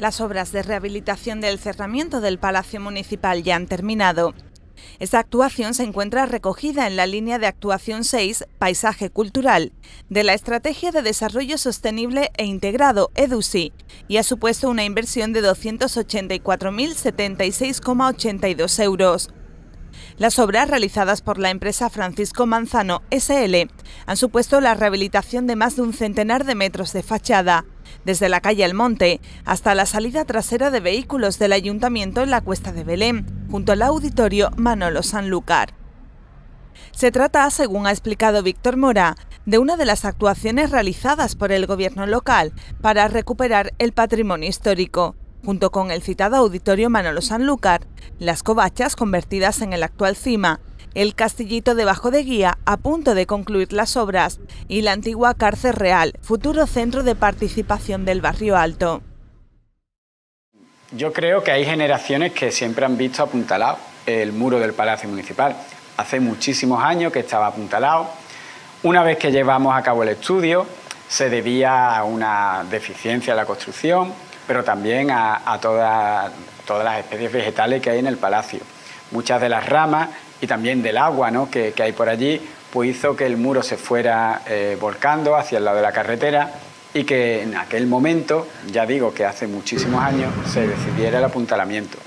Las obras de rehabilitación del cerramiento del Palacio Municipal ya han terminado. Esta actuación se encuentra recogida en la línea de actuación 6, Paisaje Cultural, de la Estrategia de Desarrollo Sostenible e Integrado, EDUSI, y ha supuesto una inversión de 284.076,82 euros. Las obras realizadas por la empresa Francisco Manzano SL han supuesto la rehabilitación de más de un centenar de metros de fachada, desde la calle El Monte hasta la salida trasera de vehículos del ayuntamiento en la Cuesta de Belén, junto al auditorio Manolo Sanlúcar. Se trata, según ha explicado Víctor Mora, de una de las actuaciones realizadas por el gobierno local para recuperar el patrimonio histórico, junto con el citado auditorio Manolo Sanlúcar, las covachas convertidas en el actual CIMA, el castillito debajo de guía a punto de concluir las obras y la antigua cárcel real, futuro centro de participación del barrio alto. Yo creo que hay generaciones que siempre han visto apuntalado el muro del Palacio Municipal. Hace muchísimos años que estaba apuntalado. Una vez que llevamos a cabo el estudio, se debía a una deficiencia en la construcción, pero también a, todas las especies vegetales que hay en el palacio. Muchas de las ramas y también del agua que, hay por allí, pues hizo que el muro se fuera eh, volcando hacia el lado de la carretera y que en aquel momento, ya digo que hace muchísimos años, se decidiera el apuntalamiento.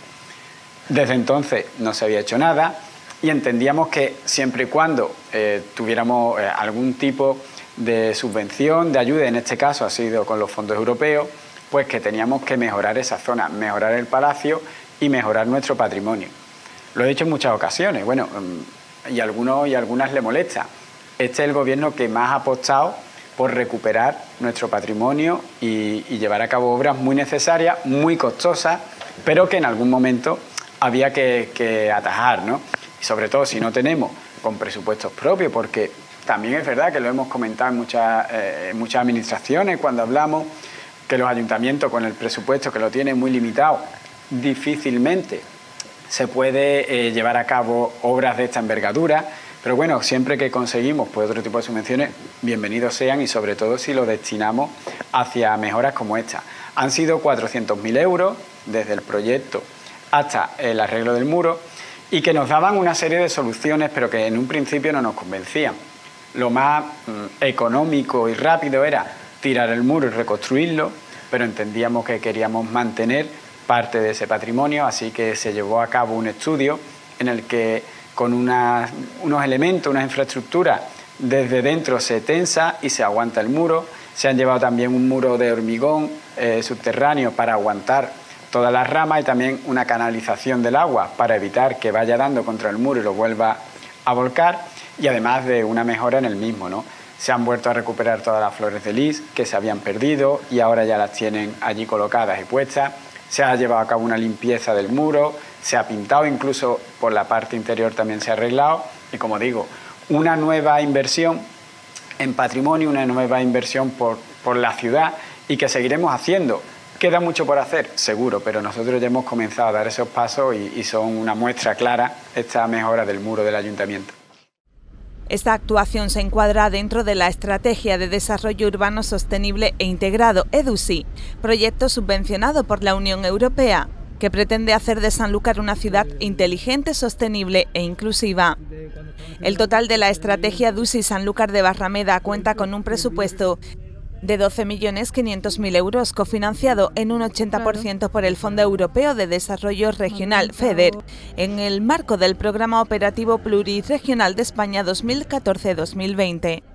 Desde entonces no se había hecho nada y entendíamos que siempre y cuando eh, tuviéramos eh, algún tipo de subvención, de ayuda, en este caso ha sido con los fondos europeos, pues que teníamos que mejorar esa zona, mejorar el palacio y mejorar nuestro patrimonio. Lo he dicho en muchas ocasiones, bueno, mm, y algunos y algunas le molesta. Este es el gobierno que más ha apostado por recuperar nuestro patrimonio y, llevar a cabo obras muy necesarias, muy costosas, pero que en algún momento había que, atajar, ¿no? Y sobre todo si no tenemos con presupuestos propios, porque también es verdad que lo hemos comentado en muchas, eh, en muchas administraciones cuando hablamos que los ayuntamientos con el presupuesto que lo tienen muy limitado difícilmente se puede eh, llevar a cabo obras de esta envergadura, pero bueno, siempre que conseguimos pues, otro tipo de subvenciones, bienvenidos sean y sobre todo si lo destinamos hacia mejoras como esta. Han sido 400.000 euros desde el proyecto hasta el arreglo del muro y que nos daban una serie de soluciones, pero que en un principio no nos convencían. Lo más mm, económico y rápido era tirar el muro y reconstruirlo, pero entendíamos que queríamos mantener parte de ese patrimonio, así que se llevó a cabo un estudio en el que con unos elementos, una infraestructura, desde dentro se tensa y se aguanta el muro. Se han llevado también un muro de hormigón eh, subterráneo para aguantar todas las ramas y también una canalización del agua para evitar que vaya dando contra el muro y lo vuelva a volcar y además de una mejora en el mismo. Se han vuelto a recuperar todas las flores de lis que se habían perdido y ahora ya las tienen allí colocadas y puestas. Se ha llevado a cabo una limpieza del muro, se ha pintado, incluso por la parte interior también se ha arreglado. Y como digo, una nueva inversión en patrimonio, una nueva inversión por, la ciudad y que seguiremos haciendo. Queda mucho por hacer, seguro, pero nosotros ya hemos comenzado a dar esos pasos y, y son una muestra clara esta mejora del muro del ayuntamiento. Esta actuación se encuadra dentro de la Estrategia de Desarrollo Urbano Sostenible e Integrado, EDUSI, proyecto subvencionado por la Unión Europea, que pretende hacer de Sanlúcar una ciudad inteligente, sostenible e inclusiva. El total de la estrategia EDUSI Sanlúcar de Barrameda cuenta con un presupuesto de 12.500.000 euros, cofinanciado en un 80% por el Fondo Europeo de Desarrollo Regional, FEDER, en el marco del Programa Operativo Pluriregional de España 2014-2020.